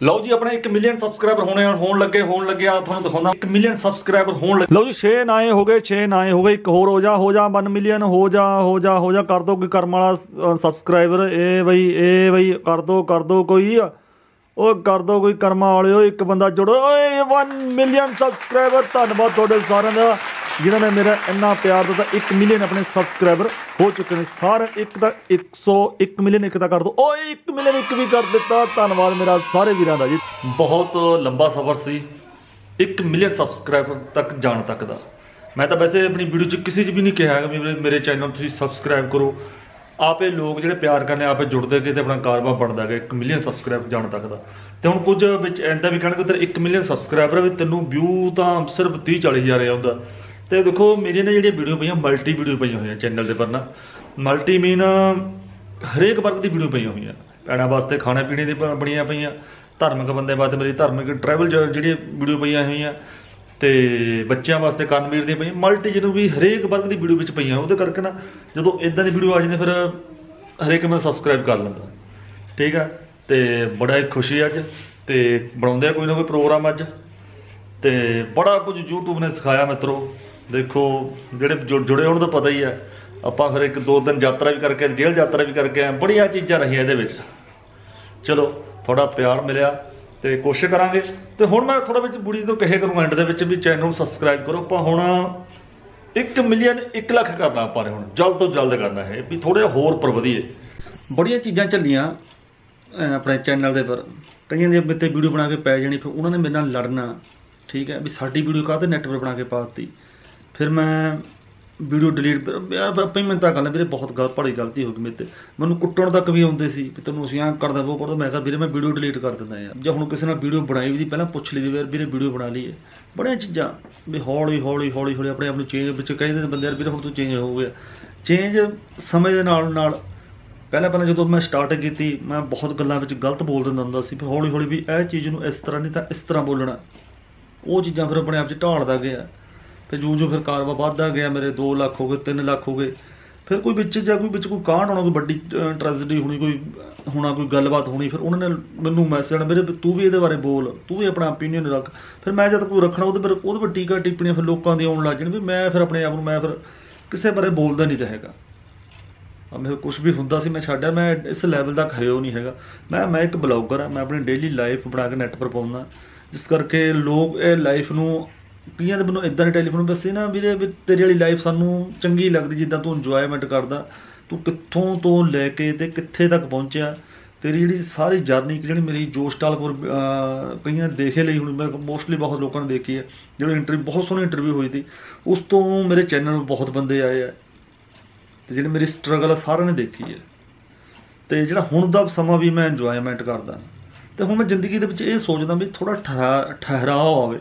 ਲਓ ਜੀ, ਆਪਣੇ 1 ਮਿਲੀਅਨ ਸਬਸਕ੍ਰਾਈਬਰ ਹੋਣੇ ਹੋਣ ਲੱਗੇ ਹੋਣ ਲੱਗੇ ਆ, ਤੁਹਾਨੂੰ ਦਿਖਾਉਂਦਾ। 1 ਮਿਲੀਅਨ ਸਬਸਕ੍ਰਾਈਬਰ ਹੋਣ ਲੱਗੇ। ਲਓ ਜੀ 6 ਨਾਏ ਹੋ ਗਏ 6 ਨਾਏ ਹੋ ਗਏ, ਇੱਕ ਹੋਰ ਹੋ ਜਾ ਹੋ ਜਾ 1 ਮਿਲੀਅਨ ਹੋ ਜਾ ਹੋ ਜਾ ਹੋ ਜਾ, ਕਰ ਦੋ ਕੋਈ ਕਰਮ ਵਾਲਾ ਸਬਸਕ੍ਰਾਈਬਰ ਇਹ ਬਈ ਇਹ ਬਈ, ਕਰ ਦੋ ਕਰ ਦੋ ਕੋਈ ਉਹ ਕਰ ਦੋ ਕੋਈ ਕਰਮਾਂ ਵਾਲਿਓ, ਇੱਕ ਬੰਦਾ ਜੁੜੋ। ਓਏ 1 ਮਿਲੀਅਨ ਸਬਸਕ੍ਰਾਈਬਰ ਧੰਨਵਾਦ ਤੁਹਾਡੇ ਸਾਰਿਆਂ ਦਾ। ਜਿਨ੍ਹਾਂ ਨੇ ਮੇਰਾ ਇੰਨਾ ਪਿਆਰ ਦਿੱਤਾ 1 ਮਿਲੀਅਨ ਆਪਣੇ ਸਬਸਕ੍ਰਾਈਬਰ ਹੋ ਚੁੱਕੇ ਨੇ। ਸਾਰੇ ਇੱਕ ਦਾ 101 ਮਿਲੀਅਨ ਇੱਕ ਦਾ ਕਰ ਦੋ। ਓਏ 1 ਮਿਲੀਅਨ ਇੱਕ ਵੀ ਕਰ ਦਿੱਤਾ। ਧੰਨਵਾਦ ਮੇਰਾ ਸਾਰੇ ਵੀਰਾਂ ਦਾ ਜੀ। ਬਹੁਤ ਲੰਬਾ ਸਫ਼ਰ ਸੀ। 1 ਮਿਲੀਅਨ ਸਬਸਕ੍ਰਾਈਬਰ ਤੱਕ ਜਾਣ ਤੱਕ ਦਾ। ਮੈਂ ਤਾਂ ਵੈਸੇ ਆਪਣੀ ਵੀਡੀਓ 'ਚ ਕਿਸੇ 'ਚ ਵੀ ਨਹੀਂ ਕਿਹਾ ਕਿ ਵੀ ਮੇਰੇ- ਮੇਰੇ ਚੈਨਲ ਤੁਸੀਂ ਸਬਸਕ੍ਰਾਈਬ ਕਰੋ। ਆਪੇ ਲੋਕ ਜਿਹੜੇ ਪਿਆਰ ਕਰਨੇ, ਆਪੇ ਜੁੜਦੇ ਗਏ ਤੇ ਆਪਣਾ ਕਾਰਵਾ ਬਣਦਾ ਗਿਆ। 1 ਮਿਲੀਅਨ ਸਬਸਕ੍ਰਾਈਬ ਜਾਣ ਤੱਕ ਦਾ। ਤੇ ਹੁਣ ਕੁਝ ਵਿੱਚ ਐਂਦਾ ਵੀ ਕਹਿਣਗੇ ਤੇਰੇ 1 ਮਿਲੀਅਨ ਸਬਸਕ੍ਰਾਈਬਰ ਵੀ ਤੈਨੂੰ ਵਿਊ ਤਾਂ ਸਿਰਫ 30 40 ਹਜ਼ਾਰ ਆਉਂਦਾ। ਤੇ ਦੇਖੋ ਮੇਰੀਆਂ ਨੇ ਜਿਹੜੀਆਂ ਵੀਡੀਓ ਪਈਆਂ ਮਲਟੀ ਵੀਡੀਓ ਪਈਆਂ ਹੋਈਆਂ ਚੈਨਲ ਦੇ ਪਰ ਨਾ। ਮਲਟੀ ਮੀਨ ਹਰੇਕ ਵਰਗ ਦੀ ਵੀਡੀਓ ਪਈਆਂ ਹੋਈਆਂ। ਪੈਣਾ ਵਾਸਤੇ ਖਾਣੇ ਪੀਣੇ ਦੀ ਬ- ਬਣੀਆਂ ਪਈਆਂ। ਧਾਰਮਿਕ ਬੰਦੇ ਵਾਸਤੇ ਮੇਰੀ ਧਾਰਮਿਕ ਟਰੈਵਲ ਜਿਹੜੀ ਵੀਡੀਓ ਪਈਆਂ ਹੋਈਆਂ, ਤੇ ਬੱਚਿਆਂ ਵਾਸਤੇ ਕਰਨਵੀਰ ਦੀਆਂ ਪਈਆਂ। ਮਲਟੀ ਜਿਹਨੂੰ ਵੀ ਹਰੇਕ ਵਰਗ ਦੀ ਵੀਡੀਓ ਵਿੱਚ ਪਈਆਂ, ਉਹਦੇ ਕਰਕੇ ਨਾ ਜਦੋਂ ਇਦਾਂ ਦੀ ਵੀਡੀਓ ਆ ਜਾਂਦੀ, ਫਿਰ ਹਰੇਕ ਬੰਦਾ ਸਬਸਕ੍ਰਾਈਬ ਕਰ ਲੈਂਦਾ। ਠੀਕ ਆ? ਤੇ ਬੜਾ ਹੀ ਖੁਸ਼ੀ ਅੱਜ। ਤੇ ਬਣਾਉਂਦੇ ਆ ਕੋਈ ਨਾ ਕੋਈ ਪ੍ਰੋਗਰਾਮ ਅੱਜ। ਤੇ ਬੜਾ ਕੁਝ YouTube ਨੇ ਸਿਖਾਇਆ ਮਿੱਤਰੋ। ਦੇਖੋ, ਜਿਹੜੇ ਜੁੜ- ਜੁੜੇ ਹੋਣ ਤਾਂ ਪਤਾ ਹੀ ਆ। ਆਪਾਂ ਫਿਰ ਇੱਕ ਦੋ ਦਿਨ ਯਾਤਰਾ ਵੀ ਕਰਕੇ, ਜੇਲ੍ਹ ਯਾਤਰਾ ਵੀ ਕਰਕੇ ਆਏ। ਬੜੀਆਂ ਚੀਜ਼ਾਂ ਰਹੀਆਂ ਇਹਦੇ ਵਿੱਚ। ਚਲੋ ਥੋੜਾ ਪਿਆਰ ਮਿਲਿਆ ਤੇ ਕੋਸ਼ਿਸ਼ ਕਰਾਂਗੇ। ਤੇ ਹੁਣ ਮੈਂ ਥੋੜਾ ਵਿੱਚ ਬੁੜੀ ਤੋਂ ਕਹੇ ਕਰੂੰ ਐਂਡ ਦੇ ਵਿੱਚ ਵੀ ਚੈਨਲ ਨੂੰ ਸਬਸਕ੍ਰਾਈਬ ਕਰੋ। ਆਪਾਂ ਹੁਣ 1 ਮਿਲੀਅਨ 1 ਲੱਖ ਕਰਨਾ ਆਪਾਂ ਨੇ ਹੁਣ। ਜਲਦ ਤੋਂ ਜਲਦ ਕਰਨਾ ਹੈ ਵੀ ਥੋੜੇ ਹੋਰ ਪਰ ਵਧੀਏ। ਬੜੀਆਂ ਚੀਜ਼ਾਂ ਚੱਲੀਆਂ, ਅਹ, ਆਪਣੇ ਚੈਨਲ ਦੇ ਪਰ। ਕਈਆਂ ਦੇ ਤੇ ਵੀਡੀਓ ਬਣਾ ਕੇ ਪੈ ਜਾਣੀ, ਫਿਰ ਉਹਨਾਂ ਨੇ ਮੇਰੇ ਨਾਲ ਲੜਨਾ। ਠੀਕ ਹੈ, ਵੀ ਸਾਡੀ ਵੀਡੀਓ ਕਾਹਦੇ ਨੈਟ 'ਤੇ ਬਣਾ ਕੇ ਪਾਤੀ ਫਿਰ ਮੈਂ ਵੀਡੀਓ ਡਿਲੀਟ ਯਾਰ ਆਪੇ ਮੈਂ ਤਾਂ ਗੱਲ ਵੀਰੇ ਬਹੁਤ ਗਲਤ ਭਾਰੀ ਗਲਤੀ ਹੋ ਗਈ ਮੇਰੇ ਤੇ। ਮੈਨੂੰ ਕੁੱਟਣ ਤੱਕ ਵੀ ਆਉਂਦੇ ਸੀ ਵੀ ਤੈਨੂੰ ਅਸੀਂ ਆਂ ਕਰਦਾ ਉਹ ਕਰਦਾ ਮੈਂ ਕਿਹਾ ਵੀਰੇ ਮੈਂ ਵੀਡੀਓ ਡਿਲੀਟ ਕਰ ਦਿੰਦਾ ਯਾਰ। ਜੇ ਹੁਣ ਕਿਸੇ ਨਾਲ ਵੀਡੀਓ ਬਣਾਈ ਵੀ ਦੀ ਪਹਿਲਾਂ ਪੁੱਛ ਲਈ ਵੀ, ਯਾਰ ਵੀਰੇ ਵੀਡੀਓ ਬਣਾ ਲਈਏ। ਬੜੀਆਂ ਚੀਜ਼ਾਂ, ਵੀ ਹੌਲੀ ਹੌਲੀ ਹੌਲੀ ਹੌਲੀ ਆਪਣੇ ਆਪ ਨੂੰ ਚੇਂਜ ਵਿੱਚ ਕਹਿੰਦੇ ਨੇ ਬੰਦੇ, ਯਾਰ ਵੀਰੇ ਹੁਣ ਤੂੰ ਚੇਂਜ ਹੋ ਗਿਆ। ਚੇਂਜ ਸਮੇਂ ਦੇ ਨਾਲ ਨਾਲ ਪਹਿਲਾਂ ਪਹਿਲਾਂ ਜਦੋਂ ਮੈਂ ਸਟਾਰਟ ਕੀਤੀ, ਮੈਂ ਬਹੁਤ ਗੱਲਾਂ ਵਿੱਚ ਗਲਤ ਬੋਲ ਦਿੰਦਾ ਹੁੰਦਾ ਸੀ, ਫਿਰ ਹੌਲੀ ਹੌਲੀ ਵੀ ਇਹ ਚੀਜ਼ ਨੂੰ ਇਸ ਤਰ੍ਹਾਂ ਨਹੀਂ ਤਾਂ ਇਸ ਤਰ੍ਹਾਂ ਬੋਲਣਾ। ਉਹ ਚੀਜ਼ਾਂ ਫਿਰ ਆਪਣੇ ਆਪ 'ਚ ਢਾਲਦਾ ਗਿਆ। ਤੇ ਜੋ ਜੋ ਫਿਰ ਕਾਰਵਾ ਵੱਧਦਾ ਗਿਆ ਮੇਰੇ 2 ਲੱਖ ਹੋ ਗਏ 3 ਲੱਖ ਹੋ ਗਏ। ਫਿਰ ਕੋਈ ਵਿੱਚ ਜਾਂ ਕੋਈ ਵਿੱਚ ਕੋਈ ਕਾਂਡ ਹੋਣਾ, ਕੋਈ ਵੱਡੀ ਟ੍ਰੈਜਡੀ ਹੋਣੀ, ਕੋਈ ਹੋਣਾ, ਕੋਈ ਗੱਲਬਾਤ ਹੋਣੀ, ਫਿਰ ਉਹਨਾਂ ਨੇ ਮੈਨੂੰ ਮੈਸੇਜ ਆਣਾ ਮੇਰੇ ਤੂੰ ਵੀ ਇਹਦੇ ਬਾਰੇ ਬੋਲ, ਤੂੰ ਵੀ ਆਪਣਾ ਓਪੀਨੀਅਨ ਰੱਖ। ਫਿਰ ਮੈਂ ਜਦ ਕੋਈ ਰੱਖਣਾ, ਉਹਦੇ ਪਰ ਉਹਦੇ ਪਰ ਟੀਕਾ ਟਿੱਪਣੀਆਂ ਫਿਰ ਲੋਕਾਂ ਦੀ ਆਉਣ ਲੱਗ ਜਾਣ ਵੀ ਮੈਂ ਫਿਰ ਆਪਣੇ ਆਪ ਨੂੰ, ਮੈਂ ਫਿਰ ਕਿਸੇ ਬਾਰੇ ਬੋਲਦਾ ਨਹੀਂ ਤਾਂ ਹੈਗਾ। ਮੇਰੇ ਕੁਝ ਵੀ ਹੁੰਦਾ ਸੀ, ਮੈਂ ਛੱਡਿਆ, ਮੈਂ ਇਸ ਲੈਵਲ ਤੱਕ ਹਰਿਓ ਨਹੀਂ ਹੈਗਾ। ਮੈਂ ਮੈਂ ਇੱਕ ਬਲੌਗਰ ਆ ਮੈਂ ਆਪਣੀ ਡੇਲੀ ਲਾਈਫ ਬਣਾ ਕੇ ਨੈਟ ਪਰ ਪਾਉਂਦਾ। ਜਿਸ ਕਰਕੇ ਲੋਕ ਇਹ ਲਾਈਫ ਨੂੰ ਕਈਆਂ ਦੇ ਮੈਨੂੰ ਇਦਾਂ ਦੇ ਟੈਲੀਫੋਨ ਦੱਸੇ ਨਾ ਵੀਰੇ ਵੀ ਤੇਰੀ ਵਾਲੀ ਲਾਈਫ ਸਾਨੂੰ ਚੰਗੀ ਲੱਗਦੀ ਜਿੱਦਾਂ ਤੂੰ ਇੰਜੋਇਮੈਂਟ ਕਰਦਾ, ਤੂੰ ਕਿੱਥੋਂ ਤੋਂ ਲੈ ਕੇ ਤੇ ਕਿੱਥੇ ਤੱਕ ਪਹੁੰਚਿਆ, ਤੇਰੀ ਜਿਹੜੀ ਸਾਰੀ ਜਰਨੀ ਜਿਹੜੀ ਮੇਰੀ ਜੋਸ਼ ਟਾਲਪੁਰ ਕਈਆਂ ਨੇ ਦੇਖੇ ਲਈ ਹੁਣ ਮੈਂ ਮੋਸਟਲੀ ਬਹੁਤ ਲੋਕਾਂ ਨੇ ਦੇਖੀ ਹੈ, ਜਿਹੜੇ ਇੰਟਰਵਿਊ ਬਹੁਤ ਸੋਹਣੀ ਇੰਟਰਵਿਊ ਹੋਈ ਸੀ, ਉਸ ਤੋਂ ਮੇਰੇ ਚੈਨਲ ਬਹੁਤ ਬੰਦੇ ਆਏ ਆ, ਤੇ ਜਿਹੜੀ ਮੇਰੀ ਸਟਰਗਲ ਆ ਸਾਰਿਆਂ ਨੇ ਦੇਖੀ ਹੈ, ਤੇ ਜਿਹੜਾ ਹੁਣ ਦਾ ਸਮਾਂ ਵੀ ਮੈਂ ਇੰਜੋਇਮੈਂਟ ਕਰਦਾ, ਤੇ ਹੁਣ ਮੈਂ ਜ਼ਿੰਦਗੀ ਦੇ ਵਿੱਚ ਇਹ ਸੋਚਦਾ ਵੀ ਥੋੜਾ ਠਹਿਰਾਓ ਆਵੇ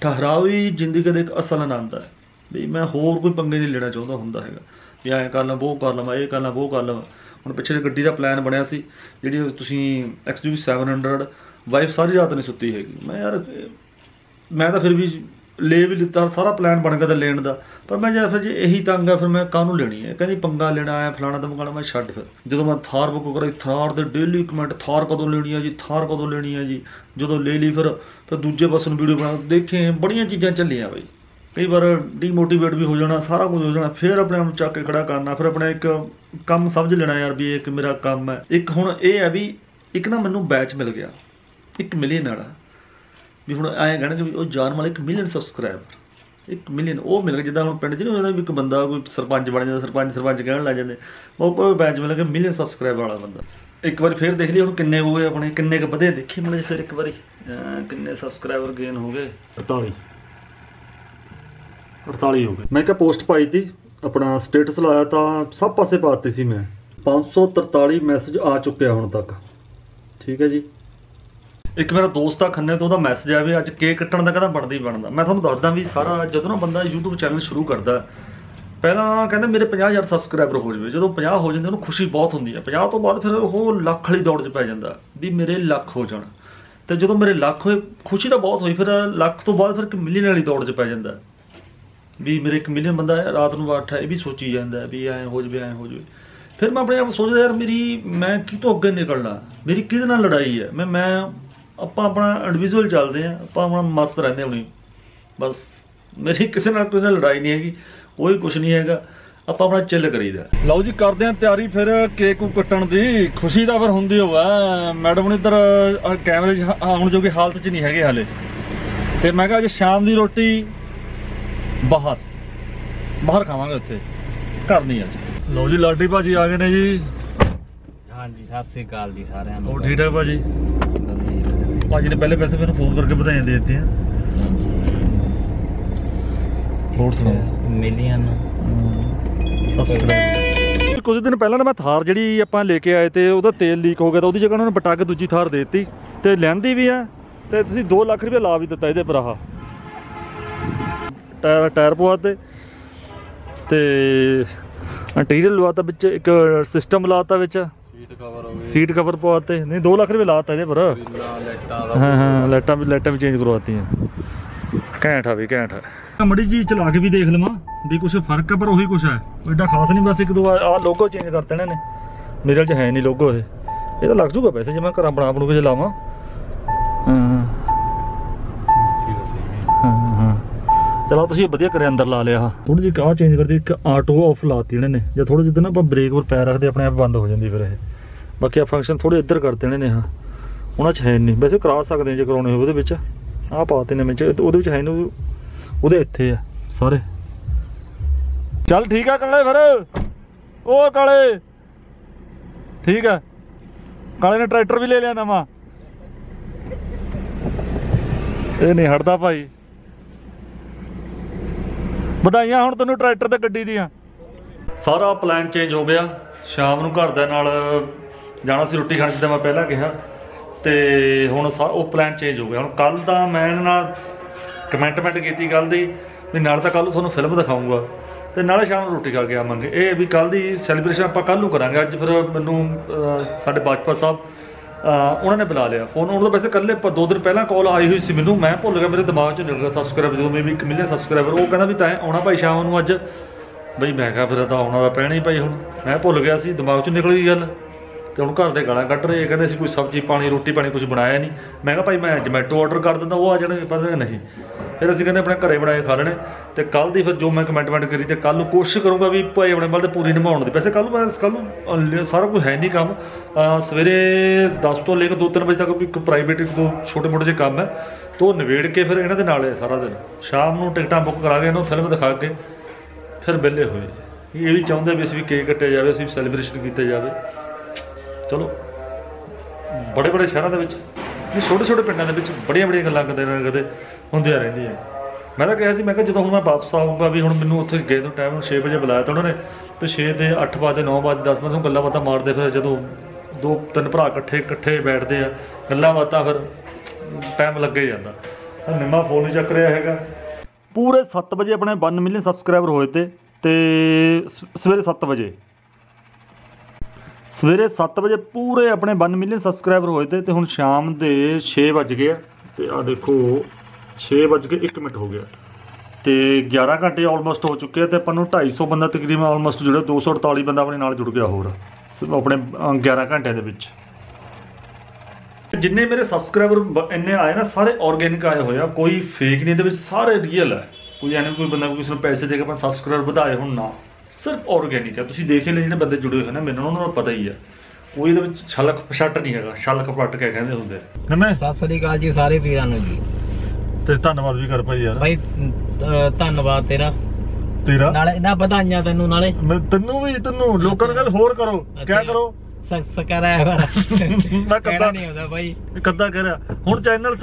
ਠਹਿਰਾਵੀ ਜ਼ਿੰਦਗੀ ਦਾ ਇੱਕ ਅਸਲ ਆਨੰਦ ਹੈ। ਵੀ ਮੈਂ ਹੋਰ ਕੋਈ ਪੰਗੇ ਨਹੀਂ ਲੈਣਾ ਚਾਹੁੰਦਾ ਹੁੰਦਾ ਹੈਗਾ। ਵੀ ਐਂ ਕਰ ਲਾਂ ਉਹ ਕਰ ਲਵਾਂ ਇਹ ਕਰ ਲਾਂ ਉਹ ਕਰ ਲਵਾਂ ਹੁਣ ਪਿੱਛੇ ਗੱਡੀ ਦਾ ਪਲਾਨ ਬਣਿਆ ਸੀ, ਜਿਹੜੀ ਤੁਸੀਂ XUV 700 ਵਾਈਫ ਸਾਰੀ ਰਾਤ ਨਹੀਂ ਸੁੱਤੀ ਹੈਗੀ। ਮੈਂ ਯਾਰ, ਮੈਂ ਤਾਂ ਫਿਰ ਵੀ ਲੈ ਵੀ ਲਿੱਤਾ, ਸਾਰਾ ਪਲਾਨ ਬਣ ਗਿਆ ਤਾਂ ਲੈਣ ਦਾ। ਪਰ ਮੈਂ ਜੇ ਫਿਰ ਜੇ ਇਹੀ ਤੰਗ ਆ, ਫਿਰ ਮੈਂ ਕਾਹਨੂੰ ਲੈਣੀ ਹੈ? ਕਹਿੰਦੀ ਪੰਗਾ ਲੈਣਾ ਹੈ ਫਲਾਣਾ ਤਾਂ ਮੰਗਾਣਾ ਮੈਂ ਛੱਡ ਫਿਰ। ਜਦੋਂ ਮੈਂ ਥਾਰ ਬੁੱਕ ਕਰਾਈ, ਥਾਰ ਦੇ ਡੇਲੀ ਕਮੈਂਟ ਥਾਰ ਕਦੋਂ ਲੈਣੀ ਹੈ ਜੀ, ਥਾਰ ਕਦੋਂ ਲੈਣੀ ਹੈ ਜੀ? ਜਦੋਂ ਲੈ ਲਈ ਫਿਰ ਫਿਰ ਦੂਜੇ ਪਾਸੇ ਨੂੰ ਵੀਡੀਓ ਬਣਾ ਦੇਖੇ, ਬੜੀਆਂ ਚੀਜ਼ਾਂ ਚੱਲੀਆਂ ਬਈ। ਕਈ ਵਾਰ ਡੀਮੋਟੀਵੇਟ ਵੀ ਹੋ ਜਾਣਾ, ਸਾਰਾ ਕੁਝ ਹੋ ਜਾਣਾ, ਫਿਰ ਆਪਣੇ ਆਪ ਨੂੰ ਚੱਕ ਕੇ ਖੜਾ ਕਰਨਾ, ਫਿਰ ਆਪਣਾ ਇੱਕ ਕੰਮ ਸਮਝ ਲੈਣਾ ਯਾਰ ਵੀ ਇਹ ਇੱਕ ਮੇਰਾ ਕੰਮ ਹੈ। ਇੱਕ ਹੁਣ ਇਹ ਹੈ ਵੀ ਇੱਕ ਨਾ ਮੈਨੂੰ ਬੈਚ ਮਿਲ ਗਿਆ, ਇੱਕ ਮਿਲੀਅਨ ਵਾਲਾ। ਵੀ ਹੁਣ ਐਂ ਕਹਿਣਗੇ ਵੀ ਉਹ ਜਾਨ ਵਾਲਾ ਇੱਕ ਮਿਲੀਅਨ ਸਬਸਕ੍ਰਾਈਬਰ ਇੱਕ ਮਿਲੀਅਨ ਉਹ ਮਿਲ ਗਿਆ ਜਿੱਦਾਂ ਹੁਣ ਪਿੰਡ 'ਚ ਨਹੀਂ ਹੁੰਦਾ ਵੀ ਇੱਕ ਬੰਦਾ ਕੋਈ ਸਰਪੰਚ ਬਣ ਜਾਂਦਾ, ਸਰਪੰਚ ਸਰਪੰਚ ਕਹਿਣ ਲੱਗ ਜਾਂਦੇ। ਉਹ ਕੋਈ ਬੈਚ ਮਿਲ ਗਿਆ ਮਿਲੀਅਨ ਸਬਸਕ੍ਰਾਈਬਰ ਵਾਲਾ ਬੰਦਾ। ਇੱਕ ਵਾਰੀ ਫੇਰ ਦੇਖ ਲਈ ਹੁਣ ਕਿੰਨੇ ਹੋ ਗਏ ਆਪਣੇ, ਕਿੰਨੇ ਕੁ ਵਧੇ, ਦੇਖੀ ਮਲੇ ਫਿਰ ਇੱਕ ਵਾਰੀ। ਕਿੰਨੇ ਸਬਸਕ੍ਰਾਈਬਰ ਗੇਨ ਹੋ ਗਏ? 48 48 ਹੋ ਗਏ। ਮੈਂ ਕਿਹਾ ਪੋਸਟ ਪਾਈ ਤੀ, ਆਪਣਾ ਸਟੇਟਸ ਲਾਇਆ ਤਾਂ ਸਭ ਪਾਸੇ ਪਾਤੀ ਸੀ ਮੈਂ। 543 ਮੈਸੇਜ ਆ ਚੁੱਕਿਆ ਹੁਣ ਤੱਕ। ਠੀਕ ਹੈ ਜੀ? ਇੱਕ ਮੇਰਾ ਦੋਸਤ ਆ ਖੰਨੇ ਤੋਂ, ਉਹਦਾ ਮੈਸੇਜ ਆ ਵੀ ਅੱਜ ਕੇਕ ਕੱਟਣ ਦਾ ਕਹਿੰਦਾ ਬਣਦਾ ਹੀ ਬਣਦਾ। ਮੈਂ ਤੁਹਾਨੂੰ ਦੱਸਦਾ ਵੀ ਸਾਰਾ ਜਦੋਂ ਨਾ ਬੰਦਾ YouTube ਚੈਨਲ ਸ਼ੁਰੂ ਕਰਦਾ, ਪਹਿਲਾਂ ਕਹਿੰਦਾ ਮੇਰੇ 50000 ਸਬਸਕ੍ਰਾਈਬਰ ਹੋ ਜਾਵੇ। ਜਦੋਂ 50 ਹੋ ਜਾਂਦੇ, ਉਹਨੂੰ ਖੁਸ਼ੀ ਬਹੁਤ ਹੁੰਦੀ ਹੈ 50 ਤੋਂ ਬਾਅਦ ਫਿਰ ਉਹ ਲੱਖ ਵਾਲੀ ਦੌੜ 'ਚ ਪੈ ਜਾਂਦਾ ਵੀ ਮੇਰੇ ਲੱਖ ਹੋ ਜਾਣ। ਤੇ ਜਦੋਂ ਮੇਰੇ ਲੱਖ ਹੋਏ, ਖੁਸ਼ੀ ਤਾਂ ਬਹੁਤ ਹੋਈ, ਫਿਰ ਲੱਖ ਤੋਂ ਬਾਅਦ ਫਿਰ ਇੱਕ ਮਿਲੀਅਨ ਵਾਲੀ ਦੌੜ 'ਚ ਪੈ ਜਾਂਦਾ। ਵੀ ਮੇਰੇ ਇੱਕ ਮਿਲੀਅਨ ਬੰਦਾ ਰਾਤ ਨੂੰ ਬੈਠਾ ਇਹ ਵੀ ਸੋਚੀ ਜਾਂਦਾ ਵੀ ਐਂ ਹੋ ਜਵੇ, ਐਂ ਹੋ ਜਵੇ। ਫਿਰ ਮੈਂ ਆਪਣੇ ਆਪ ਸੋਚਦਾ, ਯਾਰ ਮੇਰੀ, ਮੈਂ ਕਿਤੋਂ ਅੱਗੇ ਨਿਕਲਣਾ? ਮੇਰੀ ਕਿਹਦੇ ਨਾਲ ਲੜਾਈ ਹੈ ਮੈਂ ਮੈਂ ਆਪਾਂ ਆਪਣਾ ਇੰਡੀਵਿਜੂਅਲ ਚੱਲਦੇ ਆ ਆਪਾਂ ਆਪਣਾ ਮਸਤ ਰਹਿੰਦੇ ਹੁਣੀ। ਬਸ ਮੇਰੀ ਕਿਸੇ ਨਾਲ ਕੋਈ ਲੜਾਈ ਨਹੀਂ ਹੈਗੀ ਕੋਈ ਕੁਝ ਨਹੀਂ ਹੈਗਾ ਆਪਾਂ ਆਪਣਾ ਚਿੱਲ ਕਰੀਦਾ। ਲਓ ਜੀ ਕਰਦੇ ਆ ਤਿਆਰੀ ਫਿਰ ਕੇਕ ਨੂੰ ਕੱਟਣ ਦੀ। ਖੁਸ਼ੀ ਦਾ ਫਿਰ ਹੁੰਦੀ ਹੋਵਾ ਮੈਡਮ ਨੇ ਇੱਧਰ ਕੈਮਰੇ 'ਚ ਆਉਣ ਜੋਗੀ ਹਾਲਤ 'ਚ ਨਹੀਂ ਹੈਗੇ ਹਾਲੇ। ਤੇ ਮੈਂ ਕਿਹਾ ਅੱਜ ਸ਼ਾਮ ਦੀ ਰੋਟੀ ਬਾਹਰ ਬਾਹਰ ਖਾਵਾਂਗੇ ਉੱਥੇ। ਘਰ ਨਹੀਂ ਅੱਜ। ਲਓ ਜੀ ਲਾਡੀ ਭਾਜੀ ਆ ਗਏ ਨੇ ਜੀ। ਹਾਂਜੀ ਸਤਿ ਸ੍ਰੀ ਅਕਾਲ ਜੀ ਸਾਰਿਆਂ ਨੂੰ। ਹੋਰ ਠੀਕ ਠਾਕ ਭਾਜੀ। ਭਾਜੀ ਨੇ ਪਹਿਲੇ ਪੈਸੇ ਮੈਨੂੰ ਫੋਨ ਕਰਕੇ ਵਧਾਈਆਂ ਦੇ ਦਿੱਤੀਆਂ। ਹੋਰ ਸੁਣਾਓ? ਮਿਲੀਅਨ। ਕੁਝ ਦਿਨ ਪਹਿਲਾਂ ਨਾ ਮੈਂ ਥਾਰ ਜਿਹੜੀ ਆਪਾਂ ਲੈ ਕੇ ਆਏ ਤੇ ਉਹਦਾ ਤੇਲ ਲੀਕ ਹੋ ਗਿਆ ਤਾਂ ਉਹਦੀ ਜਗ੍ਹਾ ਉਹਨਾਂ ਨੇ ਬਟਾ ਕੇ ਦੂਜੀ ਥਾਰ ਦੇ ਦਿੱਤੀ ਤੇ ਲੈਂਦੀ ਵੀ ਆ ਤੇ ਤੁਸੀਂ 2 ਲੱਖ ਰੁਪਏ ਲਾ ਵੀ ਦਿੱਤਾ ਇਹਦੇ ਪਰ ਆਹ। ਟਾਇਰ ਟਾਇਰ ਪਵਾਤੇ ਤੇ ਇੰਟੀਰੀਅਰ ਲਵਾਤਾ ਵਿੱਚ ਇੱਕ ਸਿਸਟਮ ਲਾਤਾ ਵਿੱਚ। ਸੀਟ ਕਵਰ ਹੋ ਸੀਟ ਕਵਰ ਪਵਾਤੇ। ਨਹੀਂ 2 ਲੱਖ ਰੁਪਏ ਲਾਤਾ ਇਹਦੇ ਪਰ। ਗ੍ਰਿਲਾਂ ਲੈਟਾਂ ਹਾਂ ਹਾਂ ਲਾਈਟਾਂ ਵੀ ਲਾਈਟਾਂ ਵੀ ਚੇਂਜ ਕਰਵਾਤੀਆਂ। ਘੈਂਟ ਆ ਵੀ ਘੈਂਟ ਆ। ਮੜੀ ਜੀ ਚਲਾ ਕੇ ਵੀ ਦੇਖ ਲਵਾਂ ਵੀ ਕੁਛ ਫ਼ਰਕ ਆ ਪਰ ਉਹੀ ਕੁਛ ਹੈ ਐਡਾ ਖਾਸ ਨਹੀਂ ਬਸ ਇੱਕ ਦੋ ਆ ਲੋਗੋ ਚੇਂਜ ਕਰਤੇ ਇਹਨਾਂ ਨੇ। ਮੇਰੇ 'ਚ ਹੈ ਨਹੀਂ ਲੋਗੋ ਇਹ। ਇਹ ਤਾਂ ਲੱਗ ਜੂਗਾ ਪੈਸੇ ਜੇ ਮੈਂ ਘਰਾਂ ਬਣਾ ਬਣੂ ਕੇ ਲਾਵਾਂ। ਹਾਂ। ਚਲੋ ਤੁਸੀਂ ਵਧੀਆ ਕਰਿਆ ਅੰਦਰ ਲਾ ਲਿਆ ਥੋੜੀ ਜਿਹੀ ਕਾਹ ਚੇਂਜ ਕਰਦੀ, ਇੱਕ ਆਟੋ ਆਫ ਲਾਤੀ ਇਹਨਾਂ ਨੇ। ਜੇ ਥੋੜੇ ਜਿੱਦਾਂ ਨਾ ਆਪਾਂ ਬ੍ਰੇਕ ਉੱਪਰ ਪੈਰ ਰੱਖਦੇ, ਆਪਣੇ ਆਪ ਬੰਦ ਹੋ ਜਾਂਦੀ ਫਿਰ ਇਹ। ਬਾਕੀ ਆ ਫੰਕਸ਼ਨ ਥੋੜੇ ਇੱਧਰ ਕਰਤੇ ਇਹਨਾਂ ਨੇ ਹਾਂ ਉਹਨਾਂ 'ਚ ਹੈ ਨਹੀਂ ਵੈਸੇ ਕਰਾ ਸਕਦੇ ਆ ਜੇ ਕਰਾਉਣੇ ਹੋਵੇ ਉਹਦੇ ਵਿੱਚ। ਆਹ ਪਾਤੇ ਨੇ ਵਿੱਚ। ਉਹਦੇ ਵਿੱਚ ਹੈ ਨਹੀਂ ਉਹਦੇ ਇੱਥੇ ਆ, ਸਾਰੇ। ਚੱਲ ਠੀਕ ਆ ਕਾਲੇ ਫਿਰ। ਉਹ ਕਾਲੇ। ਠੀਕ ਆ। ਕਾਲੇ ਨੇ ਟਰੈਕਟਰ ਵੀ ਲੈ ਲਿਆ ਨਵਾਂ। ਇਹ ਨਹੀਂ ਹਟਦਾ ਭਾਈ। ਵਧਾਈਆਂ ਹੁਣ ਤੈਨੂੰ ਟਰੈਕਟਰ ਤੇ ਗੱਡੀ ਦੀਆਂ। ਸਾਰਾ ਪਲਾਨ ਚੇਂਜ ਹੋ ਗਿਆ। ਸ਼ਾਮ ਨੂੰ ਘਰ ਦੇ ਨਾਲ ਜਾਣਾ ਸੀ ਰੋਟੀ ਖਾਣ ਜਿੱਦਾਂ ਮੈਂ ਪਹਿਲਾਂ ਕਿਹਾ। ਤੇ ਹੁਣ ਸਾ- ਉਹ ਪਲਾਨ ਚੇਂਜ ਹੋ ਗਿਆ। ਹੁਣ ਕੱਲ ਦਾ ਮੈਂ ਇਹਨਾਂ ਨਾਲ ਕਮੈਂਟਮੈਂਟ ਕੀਤੀ ਕੱਲ ਦੀ ਵੀ ਨਾਲ ਤਾਂ ਕੱਲ ਨੂੰ ਤੁਹਾਨੂੰ ਫਿਲਮ ਦਿਖਾਉਂਗਾ ਤੇ ਨਾਲੇ ਸ਼ਾਮ ਨੂੰ ਰੋਟੀ ਖਾ ਕੇ ਆਵਾਂਗੇ। ਇਹ ਵੀ ਕੱਲ ਦੀ ਸੈਲੀਬ੍ਰੇਸ਼ਨ ਆਪਾਂ ਕੱਲ ਨੂੰ ਕਰਾਂਗੇ। ਅੱਜ ਫਿਰ ਮੈਨੂੰ ਸਾਡੇ ਬਾਜਪਾ ਸਾਹਿਬ ਉਹਨਾਂ ਨੇ ਬੁਲਾ ਲਿਆ। ਫੋਨ ਉਹਨਾਂ ਦਾ ਵੈਸੇ ਕੱਲੇ ਦੋ ਦਿਨ ਪਹਿਲਾਂ ਕਾਲ ਆਈ ਹੋਈ ਸੀ ਮੈਨੂੰ। ਮੈਂ ਭੁੱਲ ਗਿਆ, ਮੇਰੇ ਦਿਮਾਗ 'ਚੋਂ ਨਿਕਲ ਗਿਆ ਸਬਸਕ੍ਰਾਈਬਰ ਜਦੋਂ ਮੇਰੀ ਵੀ 1 ਮਿਲੀਅਨ ਸਬਸਕ੍ਰਾਈਬਰ ਉਹ ਕਹਿੰਦਾ ਵੀ ਤੈਂ ਆਉਣਾ ਭਾਈ ਸ਼ਾਮ ਨੂੰ ਅੱਜ। ਬਈ ਮੈਂ ਕਿਹਾ ਫਿਰ ਤਾਂ ਆਉਣਾ ਤਾਂ ਪੈਣਾ ਹੀ ਭਾਈ ਹੁਣ। ਮੈਂ ਭੁੱਲ ਗਿਆ ਸੀ, ਦਿਮਾਗ 'ਚੋਂ ਨਿਕਲ ਗਈ ਗੱਲ। ਤੇ ਹੁਣ ਘਰ ਦੇ ਗਾਲਾਂ ਕੱਢ ਰਹੇ ਕਹਿੰਦੇ ਸੀ ਕੋਈ ਸਬਜ਼ੀ, ਪਾਣੀ, ਰੋਟੀ, ਪਾਣੀ ਕੁਝ ਬਣਾਇਆ ਨਹੀਂ। ਮੈਂ ਕਿਹਾ ਭਾਈ ਮੈਂ ਜਮੈਟੋ ਆਰਡਰ ਕਰ ਦਿੰਦਾ, ਉਹ ਆ ਜਾਣਗੇ ਪਰ ਨਹੀਂ। ਫਿਰ ਅਸੀਂ ਕਹਿੰਦੇ ਆਪਣੇ ਘਰੇ ਬਣਾਏ ਖਾ ਲੈਣੇ ਤੇ ਕੱਲ ਦੀ ਫਿਰ ਜੋ ਮੈਂ ਕਮੈਂਟਮੈਂਟ ਕਰੀ ਤੇ ਕੱਲ ਨੂੰ ਕੋਸ਼ਿਸ਼ ਕਰੂੰਗਾ ਵੀ ਭਾਈ ਆਪਣੇ ਵੱਲ ਤੇ ਪੂਰੀ ਨਿਭਾਉਣ ਦੀ। ਵੈਸੇ ਕੱਲ ਨੂੰ ਮੈਂ ਕੱਲ ਨੂੰ ਸਾਰਾ ਕੁਝ ਹੈ ਨਹੀਂ ਕੰਮ। ਸਵੇਰੇ 10 ਤੋਂ ਲੈ ਕੇ 2-3 ਵਜੇ ਤੱਕ ਇੱਕ ਪ੍ਰਾਈਵੇਟ ਇੱਕ ਦੋ ਛੋਟੇ ਮੋਟੇ ਜਿਹੇ ਕੰਮ ਹੈ। ਤੋਂ ਨਿਬੇੜ ਕੇ ਫਿਰ ਇਹਨਾਂ ਦੇ ਨਾਲ ਹੈ ਸਾਰਾ ਦਿਨ। ਸ਼ਾਮ ਨੂੰ ਟਿਕਟਾਂ ਬੁੱਕ ਕਰਾ ਕੇ ਇਹਨੂੰ ਫਿਲਮ ਦਿਖਾ ਕੇ ਫਿਰ ਵਿਹਲੇ ਹੋਏ। ਇਹ ਵੀ ਚਾਹੁੰਦੇ ਵੀ ਅਸੀਂ ਵੀ ਕੇਕ ਕੱਟਿਆ ਜਾਵੇ, ਅਸੀਂ ਸੈਲੀਬ੍ਰੇਸ਼ਨ ਕੀਤਾ ਜਾਵੇ। ਚਲੋ, ਬੜੇ ਬੜੇ ਸ਼ਹਿਰਾਂ ਦੇ ਵਿੱਚ ਇਹ ਛੋਟੇ ਛੋਟੇ ਪਿੰਡਾਂ ਦੇ ਵਿੱਚ ਬੜੀਆਂ ਬੜੀਆਂ ਗੱਲਾਂ ਕਦੇ ਨਾ ਕਦੇ ਹੁੰਦੀਆਂ ਰਹਿੰਦੀਆਂ। ਮੈਂ ਤਾਂ ਕਿਹਾ ਸੀ, ਮੈਂ ਕਿਹਾ ਜਦੋਂ ਹੁਣ ਮੈਂ ਵਾਪਸ ਆਊਂਗਾ ਵੀ ਹੁਣ ਮੈਨੂੰ ਉੱਥੇ ਗਏ ਤੋਂ ਟਾਈਮ ਨੂੰ 6 ਵਜੇ ਬੁਲਾਇਆ ਤਾਂ ਉਹਨਾਂ ਨੇ ਤੇ 6 ਦੇ 8 ਵਜੇ 9 ਵਜੇ 10 ਵਜੇ ਗੱਲਾਂ ਬਾਤਾਂ ਮਾਰਦੇ ਫਿਰ ਜਦੋਂ ਦੋ ਤਿੰਨ ਭਰਾ ਇਕੱਠੇ ਇਕੱਠੇ ਬੈਠਦੇ ਆ, ਗੱਲਾਂ ਬਾਤਾਂ ਫਿਰ ਟਾਈਮ ਲੱਗੇ ਜਾਂਦਾ। ਆਹ ਨਿੰਮਾ ਫੋਨ ਨਹੀਂ ਚੱਕ ਰਿਹਾ ਹੈਗਾ। ਪੂਰੇ 7 ਵਜੇ ਆਪਣੇ 1 ਮਿਲੀਅਨ ਸਬਸਕ੍ਰਾਈਬਰ ਹੋਏ ਤੇ ਤੇ ਸਵੇਰੇ 7 ਵਜੇ। ਸਵੇਰੇ 7 ਵਜੇ ਪੂਰੇ ਆਪਣੇ 1 ਮਿਲੀਅਨ ਸਬਸਕ੍ਰਾਈਬਰ ਹੋਏ ਤੇ ਤੇ ਹੁਣ ਸ਼ਾਮ ਦੇ 6 ਵੱਜ ਗਏ ਆ। ਤੇ ਆ ਦੇਖੋ 6 ਵੱਜ ਕੇ 1 ਮਿੰਟ ਹੋ ਗਿਆ। ਤੇ 11 ਘੰਟੇ ਆਲਮੋਸਟ ਹੋ ਚੁੱਕੇ ਆ ਤੇ ਆਪਾਂ ਨੂੰ 250 ਬੰਦਾ ਤਕਰੀਬਨ ਆਲਮੋਸਟ ਜੁੜਿਆ 248 ਬੰਦਾ ਆਪਣੇ ਨਾਲ ਜੁੜ ਗਿਆ ਹੋਰ ਸ- ਆਪਣੇ ਅ, 11 ਘੰਟਿਆਂ ਦੇ ਵਿੱਚ। ਜਿੰਨੇ ਮੇਰੇ ਸਬਸਕ੍ਰਾਈਬਰ ਇੰਨੇ ਆਏ ਨਾ ਸਾਰੇ ਆਰਗੇਨਿਕ ਆਏ ਹੋਏ ਆ ਕੋਈ ਫੇਕ ਨਹੀਂ ਇਹਦੇ ਵਿੱਚ ਸਾਰੇ ਰੀਅਲ ਹੈ ਕੋਈ ਐਨ ਕੋਈ ਬੰਦਾ ਕਿਸੇ ਨੂੰ ਪੈਸੇ ਦੇ ਕੇ ਆਪਾਂ ਸਬਸਕ੍ਰਾਈਬਰ ਵਧਾਏ ਹੁਣ ਨਾ। ਸਿਰਫ ਆਰਗੇਨਿਕ ਹੈ ਤੁਸੀਂ ਦੇਖ ਹੀ ਲੈ ਜਿਹੜੇ ਬੰਦੇ ਜੁੜੇ ਹੋਏ ਨੇ ਮੈਨੂੰ ਉਹਨਾਂ ਨੂੰ ਪਤਾ ਹੀ ਹੈ ਕੋਈ ਇਹਦੇ ਵਿੱਚ ਛਲਕ ਪਛੱਟ ਨਹੀਂ ਹੈਗਾ ਛਲਕ ਪੱਟ ਕੇ ਕਹਿੰਦੇ ਹੁੰਦੇ ਨੇ? ਮੈਂ ਸਤਿ ਸ੍ਰੀ ਅਕਾਲ ਜੀ ਸਾਰੇ ਵੀਰਾਂ ਨੂੰ ਜੀ। ਤੇ ਧੰਨਵਾਦ ਵੀ ਕਰ ਭਾਈ ਯਾਰ। ਅਹ ਧੰਨਵਾਦ ਤੇਰਾ। ਤੇਰਾ? ਨਾਲੇ ਨਾ ਵਧਾਈਆਂ ਤੈਨੂੰ ਨਾਲੇ। ਤੈਨੂੰ ਵੀ ਤੈਨੂੰ ਲੋਕਾਂ ਨੂੰ ਗੱਲ ਹੋਰ ਕਰੋ। ਕਿਆ ਕਰੋ? ਮੈਂ ਕੱਦਾ ਨਹੀਂ ਹੁੰਦਾ ਬਾਈ। ਕੱਦਾ ਕਹਿ ਰਿਹਾ ਹੁਣ ਚੈਨਲ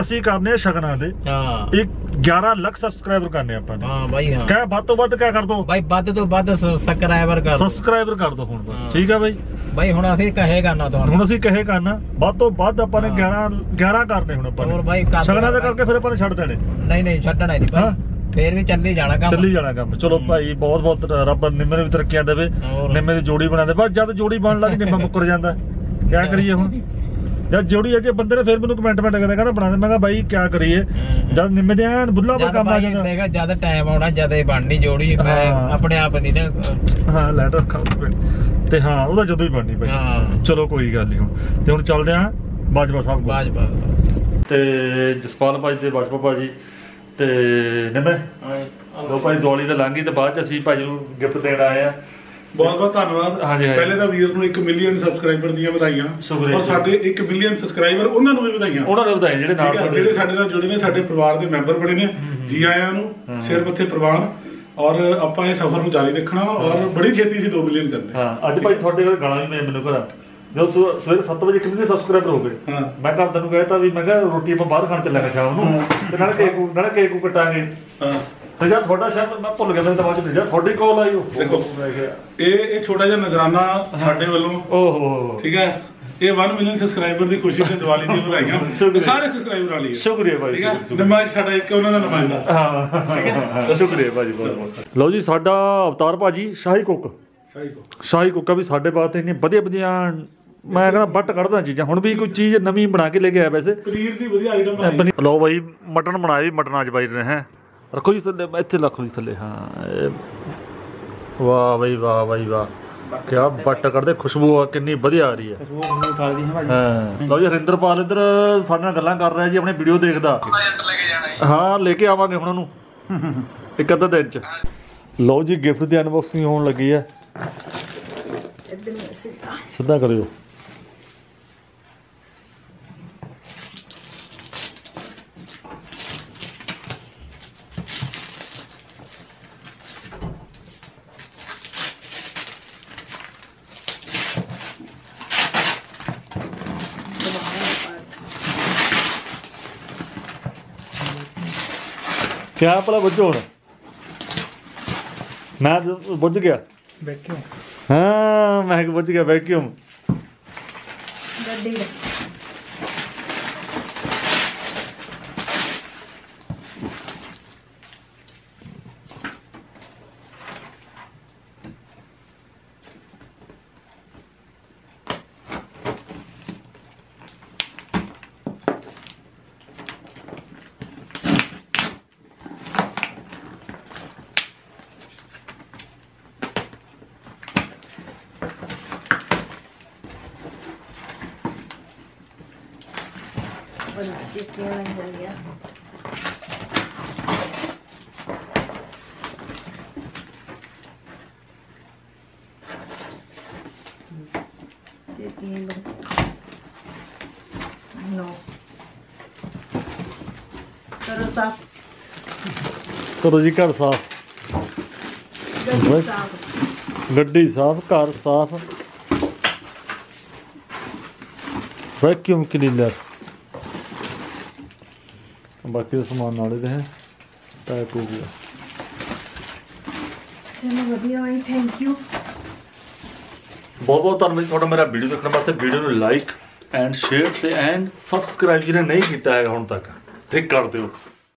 ਅਸੀਂ ਕਰਨੇ ਆ ਸ਼ਗਨਾਂ ਦੇ। ਹਾਂ। ਇੱਕ 11 ਲੱਖ ਸਬਸਕ੍ਰਾਈਬਰ ਕਰਨੇ ਆਪਾਂ ਨੇ। ਹਾਂ ਬਾਈ ਹਾਂ। ਕਹਿ ਵੱਧ ਤੋਂ ਵੱਧ ਕਿਆ ਕਰ ਦੋ? ਬਾਈ ਵੱਧ ਤੋਂ ਵੱਧ ਸਬਸਕ੍ਰਾਈਬਰ ਕਰ। ਸਬਸਕ੍ਰਾਈਬਰ ਕਰ ਦੋ ਹੁਣ ਬਸ। ਠੀਕ ਹੈ ਬਾਈ? ਬਾਈ ਹੁਣ ਅਸੀਂ ਕਹੇਗਾ ਨਾ ਤੁਹਾਨੂੰ। ਹੁਣ ਅਸੀਂ ਕਹੇ ਕਰਨਾ। ਵੱਧ ਤੋਂ ਵੱਧ ਆਪਾਂ ਨੇ ਹਾਂ। 11 11 ਕਰਨੇ ਹੁਣ ਆਪਾਂ ਹੋਰ ਨੇ ਬਾਈ ਕਰ ਸ਼ਗਨਾਂ ਦੇ ਕਰਕੇ ਫਿਰ ਆਪਾਂ ਨੇ ਛੱਡ ਦੇਣੇ। ਨਹੀਂ ਨਹੀਂ ਛੱਡਣਾ ਨਹੀਂ। ਬਾਈ। ਫੇਰ ਵੀ ਚੱਲੀ ਜਾਣਾ ਕੰਮ। ਚੱਲੀ ਜਾਣਾ ਕੰਮ। ਚਲੋ। ਭਾਈ ਬਹੁਤ ਬਹੁਤ ਰੱਬ ਨਿੰਮੇ ਨੂੰ ਵੀ ਤਰੱਕੀਆਂ ਦੇਵੇ। ਨਿੰਮੇ ਦੀ ਜੋੜੀ ਬਣਾ ਦੇ ਬਸ ਜਦ ਜੋੜੀ ਬਣਨ ਲੱਗ ਨਿੰਮਾ ਮੁੱਕਰ ਜਾਂਦਾ। ਕਿਆ ਕਰੀਏ ਹੁਣ? ਜਦ ਜੋੜੀ ਅਜੇ ਬੰਦੇ ਨੇ ਫਿਰ ਮੈਨੂੰ ਕਮੈਂਟਮੈਂਟ ਕਰਿਆ ਕਹਿੰਦਾ ਬਣਾ ਦੇ। ਮੈਂ ਕਿਹਾ ਬਾਈ ਕਿਆ ਕਰੀਏ। ਜਦ ਨਿੰਮੇ ਦੇ ਐਨ ਬੁੱਲਾ ਪਰ ਕੰਮ ਆ ਜਾਂਦਾ। ਦੇਖਾ ਜਦ ਟਾਈਮ ਆਉਣਾ ਜਦ ਇਹ ਬਣਨੀ ਜੋੜੀ ਮੈਂ। ਆਪਣੇ ਆਪ ਨਹੀਂ ਨਾ ਹਾਂ ਲੈਟਰ ਤੇ ਹਾਂ ਉਹਦਾ ਜਦੋਂ ਹੀ ਬਣਨੀ ਭਾਈ। ਚਲੋ ਕੋਈ ਗੱਲ ਨਹੀਂ ਹੁਣ। ਤੇ ਹੁਣ ਚੱਲਦੇ ਆਂ ਬਾਜਵਾ ਸਾਹਿਬ ਕੋਲ। ਤੇ ਜਸਪਾਲ ਭਾਜੀ ਤੇ ਬਾਜਵਾ ਭਾਜੀ। ਤੇ ਨਿੰਮੇ ਲੋ ਭਾਈ ਦਿਵਾਲੀ ਤਾਂ ਲੰਘ ਗਈ ਤੇ ਬਾਅਦ ਚ ਅਸੀਂ ਭਾਜੀ ਨੂੰ ਗਿਫਟ ਦੇਣ ਆਏ ਆ। ਬਹੁਤ ਬਹੁਤ ਧੰਨਵਾਦ। ਹਾਂਜੀ, ਹਾਂਜੀ। ਪਹਿਲੇ ਤਾਂ ਵੀਰ ਨੂੰ 1 ਮਿਲੀਅਨ ਸਬਸਕ੍ਰਾਈਬਰ ਦੀਆਂ ਵਧਾਈਆਂ ਸ਼ੁਕਰੀਆ ਔਰ ਜੀ। ਸਾਡੇ 1 ਮਿਲੀਅਨ ਸਬਸਕ੍ਰਾਈਬਰ ਉਹਨਾਂ ਨੂੰ ਵੀ ਵਧਾਈਆਂ। ਉਹਨਾਂ ਨੇ ਵਧਾਏ ਜਿਹੜੇ ਨਾਲ ਠੀਕ ਹੈ ਸਾਡੇ- ਜਿਹੜੇ ਸਾਡੇ ਨਾਲ ਜੁੜੇ ਨੇ ਸਾਡੇ ਪਰਿਵਾਰ ਦੇ ਮੈਂਬਰ ਬਣੇ ਨੇ ਜੀ ਆਇਆਂ ਨੂੰ ਸਿਰ ਮੱਥੇ ਪ੍ਰਵਾਨ। ਔਰ ਆਪਾਂ ਇਹ ਸਫ਼ਰ ਨੂੰ ਜਾਰੀ ਰੱਖਣਾ ਔਰ ਬੜੀ ਛੇਤੀ ਸੀ 2 ਮਿਲੀਅਨ ਕਰਨੇ। ਹਾਂ ਅੱਜ ਭਾਈ ਤੁਹਾਡੇ ਕੋਲ ਗਾਣਾ ਵੀ ਮੈਂ ਮੈਨੂੰ ਘਰ ਜੋ ਸਵੇ- ਸਵੇਰੇ 7 ਵਜੇ ਕਿੰਨੇ ਸਬਸਕ੍ਰਾਈਬਰ ਹੋ ਗਏ? ਹਾਂ। ਮੈਂ ਘਰ ਤੈਨੂੰ ਕਹਿਤਾ ਵੀ ਮੈਂ ਕਿਹਾ ਰੋਟੀ ਆਪਾਂ ਬਾਹਰ ਖਾਣ ਚੱਲਾਂਗੇ ਸ਼ਾਮ ਨੂੰ। ਤੇ ਨਾਲ ਕੇਕ ਨਾਲ ਕੇਕ ਨੂੰ ਕਟਾਂਗੇ। ਹਾਂ। ਤੇ ਜਦ ਤੁਹਾਡਾ ਸ਼ਾਇਦ ਮੈਂ ਭੁੱਲ ਗਿਆ ਮੈਨੂੰ ਤਾਂ ਬਾਅਦ ਚ ਭੇਜਿਆ। ਤੁਹਾਡੀ ਕਾਲ ਆਈ ਉਹ ਦੇਖੋ। ਮੈਂ ਇਹ ਇਹ ਛੋਟਾ ਜਿਹਾ ਨਜ਼ਰਾਨਾ ਸਾਡੇ ਵੱਲੋਂ। ਓਹੋ। ਠੀਕ ਹੈ? ਇਹ 1 ਮਿਲੀਅਨ ਸਬਸਕ੍ਰਾਈਬਰ ਦੀ ਖੁਸ਼ੀ ਤੇ ਦੀਵਾਲੀ ਦੀ ਵਧਾਈਆਂ। ਸਾਰੇ ਸਬਸਕ੍ਰਾਈਬਰਾਂ ਹੈ। ਸ਼ੁਕਰੀਆ ਭਾਈ ਠੀਕ ਹੈ। ਨਮਾਜ਼ ਸਾਡਾ ਇੱਕ ਉਹਨਾਂ ਦਾ ਨਮਾਜ਼ਦਾ ਹਾਂ। ਸ਼ੁਕਰੀਆ ਭਾਜੀ ਬਹੁਤ ਬਹੁਤ। ਲਓ ਜੀ ਸਾਡਾ ਅਵਤਾਰ ਭਾਜੀ ਸ਼ਾਹੀ ਕੁੱਕ। ਸਹੀ ਕੋ ਸ਼ਾਹੀ ਕੁੱਕਾ ਵੀ ਸਾਡੇ ਬਾਤ ਇੰਨੀ ਵਧੀਆ ਵਧੀਆ ਮੈਂ ਕਹਿੰਦਾ ਬੱਟ ਕੱਢਦਾ ਚੀਜ਼ਾਂ। ਹੁਣ ਵੀ ਕੋਈ ਚੀਜ਼ ਨਵੀਂ ਬਣਾ ਕੇ ਲੈ ਕੇ ਆਇਆ ਵੈਸੇ। ਪਨੀਰ ਦੀ ਵਧੀਆ ਆਈਟਮ ਬਣਾਈ। ਬਣੀ- ਲਓ ਬਾਈ ਮਟਨ ਬਣਾਇਆ ਵੀ ਮਟਨ ਅੱਜ ਬਾਈ ਨੇ ਹੈ। ਰੱਖੋ ਜੀ ਥੱਲੇ ਇੱਥੇ ਰੱਖੋ ਜੀ ਥੱਲੇ ਹਾਂ ਵਾਹ ਬਾਈ ਵਾਹ ਬਾਈ ਵਾਹ। ਕਿਆ ਬੱਟ ਕੱਢਦੇ ਖੁਸ਼ਬੂ ਆ ਕਿੰਨੀ ਵਧੀਆ ਆ ਰਹੀ ਹੈ। ਹਾਂ ਲਓ ਜੀ ਹਰਿੰਦਰਪਾਲ ਇੱਧਰ ਸਾਡੇ ਨਾਲ ਗੱਲਾਂ ਕਰ ਰਿਹਾ ਜੀ ਆਪਣੇ ਵੀਡੀਓ ਦੇਖਦਾ। ਹਾਂ ਲੈ ਕੇ ਆਵਾਂਗੇ ਹੁਣ ਉਹਨੂੰ ਇੱਕ ਅੱਧਾ ਦਿਨ ਚ। ਲਓ ਜੀ ਗਿਫਟ ਦੀ ਅਨਬਾਕਸਿੰਗ ਹੋਣ ਲੱਗੀ ਹੈ। ਸਿੱਧਾ ਕਰਿਓ। ਕਿਆ ਭਲਾ ਬੁੱਝੋ ਹੁਣ? ਮੈਂ ਤਾਂ ਬੁੱਝ ਗਿਆ। ਬੈਠੋ ਹਾਂ। ਮੈਂ ਕਿ ਬੁੱਝ ਗਿਆ ਵੈਕਿਊਮ ਗੱਡੀ ਦਾ ਬਣਾ ਚਿੱਟੀਆਂ ਹੋ ਗਿਆ ਚਿੱਟੀਆਂ ਨੋ ਕਰੋ ਸਾਫ਼ ਕਰੋ ਜੀ ਘਰ ਸਾਫ਼ ਗੱਡੀ ਸਾਫ਼ ਗੱਡੀ ਸਾਫ਼ ਘਰ ਸਾਫ਼ ਵੈਕਿਊਮ ਕਲੀਨਰ ਬਾਕੀ ਦਾ ਸਮਾਨ ਨਾਲੇ ਦੇ ਹੈ ਪੈਕ ਹੋ ਗਿਆ। ਚਲੋ ਵਧੀਆ ਹੋਈ ਥੈਂਕ ਯੂ ਬਹੁਤ ਬਹੁਤ ਧੰਨਵਾਦ ਤੁਹਾਡਾ ਮੇਰਾ ਵੀਡੀਓ ਦੇਖਣ ਵਾਸਤੇ। ਵੀਡੀਓ ਨੂੰ ਲਾਈਕ ਐਂਡ ਸ਼ੇਅਰ ਤੇ ਐਂਡ ਸਬਸਕ੍ਰਾਈਬ ਜਿਹਨੇ ਨਹੀਂ ਕੀਤਾ ਹੈਗਾ ਹੁਣ ਤੱਕ ਤੇ ਕਰ ਦਿਓ।